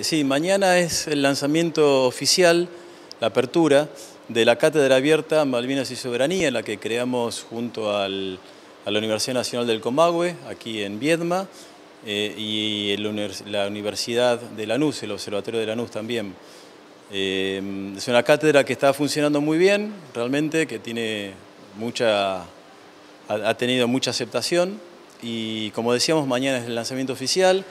Sí, mañana es el lanzamiento oficial, la apertura de la Cátedra Abierta Malvinas y Soberanía, en la que creamos junto a la Universidad Nacional del Comahue, aquí en Viedma, eh, y la Universidad de Lanús, el Observatorio de Lanús también. Eh, es una cátedra que está funcionando muy bien, realmente, que tiene mucha, ha tenido mucha aceptación, y como decíamos, mañana es el lanzamiento oficial,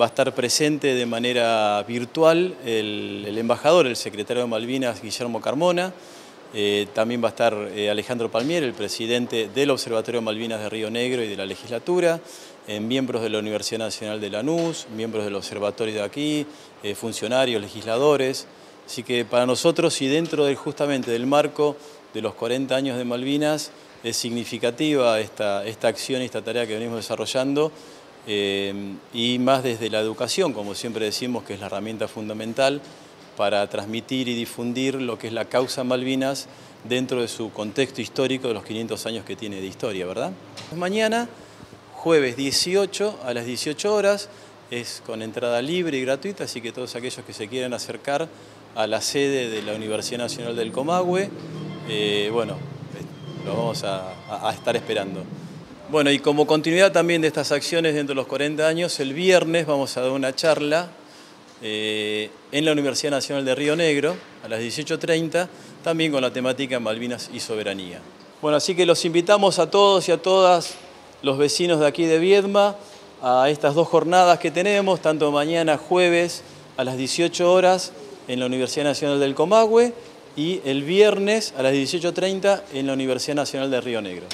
va a estar presente de manera virtual el, embajador, el secretario de Malvinas, Guillermo Carmona, eh, también va a estar eh, Alejandro Palmier, el presidente del Observatorio Malvinas de Río Negro y de la legislatura, eh, miembros de la Universidad Nacional de Lanús, miembros del observatorio de aquí, funcionarios, legisladores. Así que para nosotros y dentro del, justamente del marco de los 40 años de Malvinas, es significativa esta acción y esta tarea que venimos desarrollando eh, y más desde la educación, como siempre decimos que es la herramienta fundamental para transmitir y difundir lo que es la causa Malvinas dentro de su contexto histórico de los 500 años que tiene de historia, ¿verdad? Mañana, jueves 18 a las 18 horas, es con entrada libre y gratuita, así que todos aquellos que se quieran acercar a la sede de la Universidad Nacional del Comahue, eh, bueno, eh, lo vamos a estar esperando. Bueno, y como continuidad también de estas acciones dentro de los 40 años, el viernes vamos a dar una charla eh, en la Universidad Nacional de Río Negro a las 18.30, también con la temática Malvinas y Soberanía. Bueno, así que los invitamos a todos y a todas los vecinos de aquí de Viedma a estas dos jornadas que tenemos, tanto mañana jueves a las 18 horas en la Universidad Nacional del Comahue y el viernes a las 18.30 en la Universidad Nacional de Río Negro.